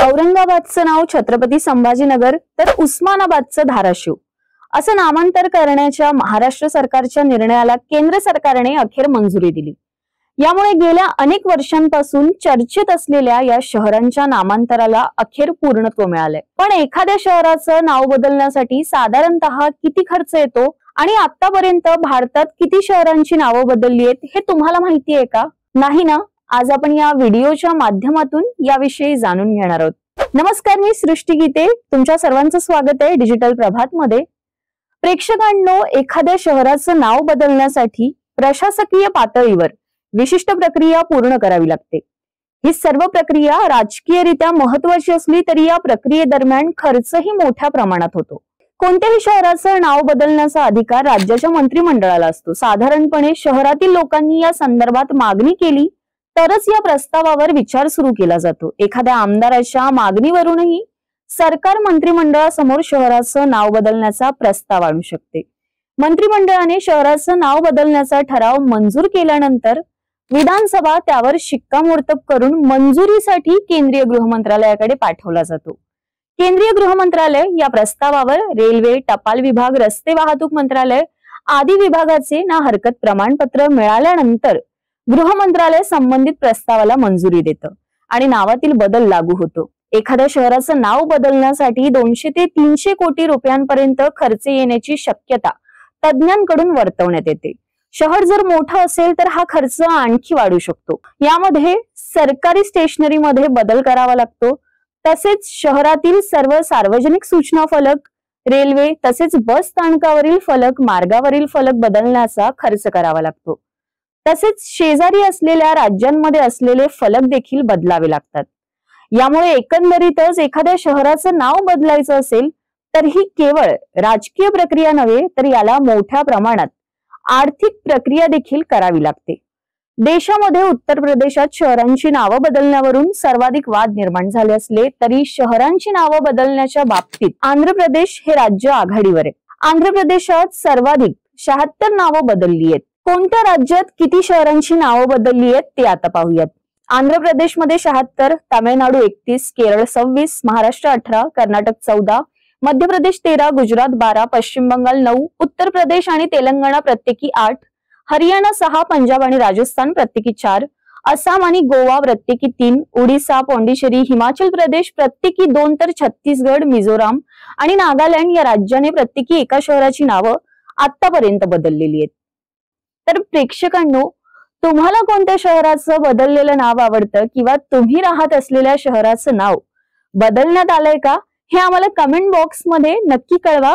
औरंगाबादचं नाव छत्रपती संभाजीनगर तर उस्मानाबादचं धाराशिव. असं नामांतर करण्याच्या महाराष्ट्र सरकारच्या निर्णयाला केंद्र सरकारने अखेर मंजुरी दिली. यामुळे गेल्या अनेक वर्षांपासून चर्चेत असलेल्या या शहरांच्या नामांतराला अखेर पूर्णत्व मिळालंय. पण एखाद्या शहराचं नाव बदलण्यासाठी साधारणतः किती खर्च येतो आणि आतापर्यंत भारतात किती शहरांची नावं बदलली आहेत हे तुम्हाला माहिती आहे का? नाही ना? आज आपण या व्हिडिओच्या माध्यमातून याविषयी जाणून घेणार आहोत. नमस्कार मी सृष्टी गीते. तुमच्या सर्वांचं स्वागत आहे डिजिटल प्रभात मध्ये प्रेक्षकांनो एखाद्या शहराचं नाव बदलण्यासाठी प्रशासकीय पातळीवर विशिष्ट प्रक्रिया पूर्ण करावी लागते. ही सर्व प्रक्रिया राजकीयरित्या महत्वाची असली तरी या प्रक्रियेदरम्यान खर्चही मोठ्या प्रमाणात होतो. कोणत्याही शहराचं नाव बदलण्याचा अधिकार राज्याच्या मंत्रिमंडळाला असतो. साधारणपणे शहरातील लोकांनी या संदर्भात मागणी केली तरच या प्रस्तावावर विचार सुरू केला जातो. एखाद्या आमदाराच्या मागणीवरूनही सरकार मंत्रिमंडळासमोर शहराचं नाव बदलण्याचा प्रस्ताव आणू शकते. मंत्रिमंडळाने शहराचं नाव बदलण्याचा ठराव मंजूर केल्यानंतर विधानसभा त्यावर शिक्कामोर्तब करून मंजुरीसाठी केंद्रीय गृहमंत्रालयाकडे पाठवला जातो. केंद्रीय गृहमंत्रालय या प्रस्तावावर रेल्वे टपाल विभाग रस्ते वाहतूक मंत्रालय आदी विभागाचे ना हरकत प्रमाणपत्र मिळाल्यानंतर गृह मंत्रालय संबंधित प्रस्तावाला मंजुरी देतं. आणि नावातील बदल लागू होतो. एखाद्या शहराचं नाव बदलण्यासाठी दोनशे ते तीनशे कोटी रुपयांपर्यंत खर्च येण्याची शक्यता तज्ज्ञांकडून वर्तवण्यात येते. शहर जर मोठं असेल तर हा खर्च आणखी वाढू शकतो. यामध्ये सरकारी स्टेशनरीमध्ये बदल करावा लागतो. तसेच शहरातील सर्व सार्वजनिक सूचना फलक रेल्वे तसेच बस स्थानकावरील फलक मार्गावरील फलक बदलण्याचा खर्च करावा लागतो. तसेच शेजारी असलेल्या राज्यांमध्ये असलेले फलक देखील बदलावे लागतात. यामुळे एकंदरीतच एखाद्या शहराचं नाव बदलायचं असेल तर ही केवळ राजकीय प्रक्रिया नव्हे तर याला मोठ्या प्रमाणात आर्थिक प्रक्रिया देखील करावी लागते. देशामध्ये उत्तर प्रदेशात शहरांची नावं बदलण्यावरून सर्वाधिक वाद निर्माण झाले असले तरी शहरांची नावं बदलण्याच्या बाबतीत आंध्र प्रदेश हे राज्य आघाडीवर आहे. आंध्र प्रदेशात सर्वाधिक शहात्तर नावं बदलली आहेत. कोणत्या राज्यात किती शहरांची नावं बदलली आहेत ते आता पाहूयात. आंध्र प्रदेशमध्ये शहात्तर तामिळनाडू एकतीस केरळ सव्वीस महाराष्ट्र अठरा कर्नाटक चौदा मध्य प्रदेश तेरा गुजरात बारा पश्चिम बंगाल नऊ उत्तर प्रदेश आणि तेलंगणा प्रत्येकी आठ हरियाणा सहा पंजाब आणि राजस्थान प्रत्येकी चार आसाम आणि गोवा प्रत्येकी तीन ओडिसा पॉंडिचेरी हिमाचल प्रदेश प्रत्येकी दोन तर छत्तीसगड मिझोराम आणि नागालँड या राज्याने प्रत्येकी एका शहराची नावं आतापर्यंत बदललेली आहेत. तर प्रेक्षकांनो तुम्हाला कोणत्या शहराचं बदललेलं नाव आवडतं किंवा तुम्ही राहत असलेल्या शहराचं नाव बदलण्यात आलंय का? हे आम्हाला कमेंट बॉक्समध्ये नक्की कळवा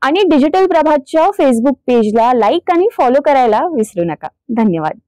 आणि डिजिटल प्रभातच्या फेसबुक पेजला लाईक आणि फॉलो करायला विसरू नका. धन्यवाद.